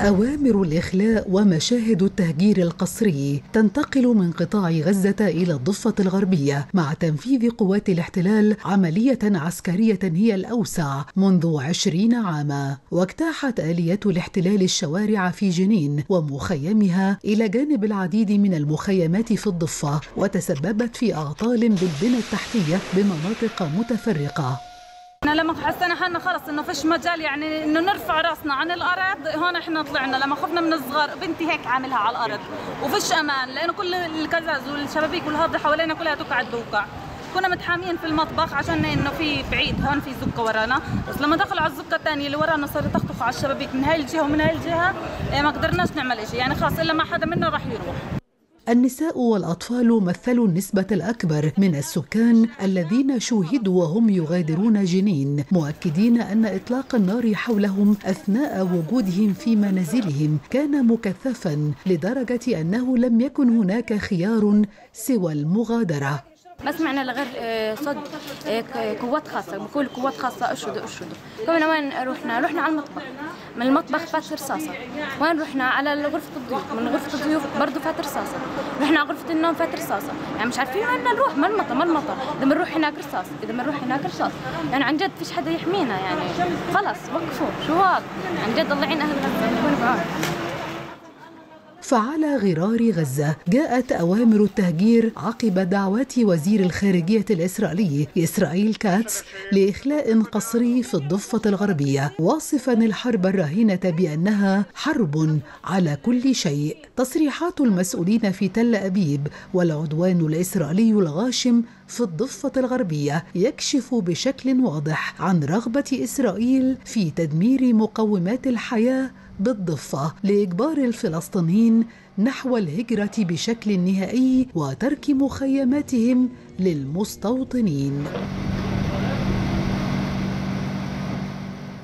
أوامر الإخلاء ومشاهد التهجير القسري تنتقل من قطاع غزة إلى الضفة الغربية مع تنفيذ قوات الاحتلال عملية عسكرية هي الأوسع منذ عشرين عاما. واجتاحت آلية الاحتلال الشوارع في جنين ومخيمها إلى جانب العديد من المخيمات في الضفة وتسببت في أعطال بالبنى التحتية بمناطق متفرقة. إحنا لما حسينا حالنا خلص انه فيش مجال يعني انه نرفع راسنا عن الأرض هون إحنا طلعنا لما خفنا من الصغار بنتي هيك عاملها على الأرض. وفيش أمان لأنه كل الكزاز والشبابيك والهذا حوالينا كلها تقعد توقع كنا متحامين في المطبخ عشان إنه في بعيد هون في زقه ورانا. بس لما دخلوا على الزقه الثانية اللي ورانا صاروا يطخطخوا على الشبابيك من هاي الجهة ومن هاي الجهة إيه ما قدرناش نعمل شيء يعني خلاص إلا ما حدا منا راح يروح. النساء والأطفال مثلوا النسبة الأكبر من السكان الذين شوهدوا وهم يغادرون جنين مؤكدين أن إطلاق النار حولهم أثناء وجودهم في منازلهم كان مكثفا لدرجة أنه لم يكن هناك خيار سوى المغادرة. ما سمعنا لغير آه، صد آه، قوات خاصة بقول قوات خاصة اشهدوا اشهدوا كنا وين رحنا رحنا على المطبخ. من المطبخ فات رصاصة وين رحنا على غرفة الضيوف. من غرفة الضيوف برضه فات رصاصة رحنا على غرفة النوم فات رصاصة يعني مش عارفين وين نروح. ما المطر ما المطر إذا بنروح هناك رصاص. إذا بنروح هناك رصاص. يعني عن جد فيش حدا يحمينا يعني. خلص وقفوا. شو هذا عن جد الله يعين أهل غزة فعلى غرار غزة جاءت أوامر التهجير عقب دعوات وزير الخارجية الإسرائيلي إسرائيل كاتس لإخلاء قسري في الضفة الغربية واصفا الحرب الراهنة بأنها حرب على كل شيء. تصريحات المسؤولين في تل أبيب والعدوان الإسرائيلي الغاشم في الضفة الغربية يكشف بشكل واضح عن رغبة إسرائيل في تدمير مقومات الحياة بالضفة لإجبار الفلسطينيين نحو الهجرة بشكل نهائي وترك مخيماتهم للمستوطنين.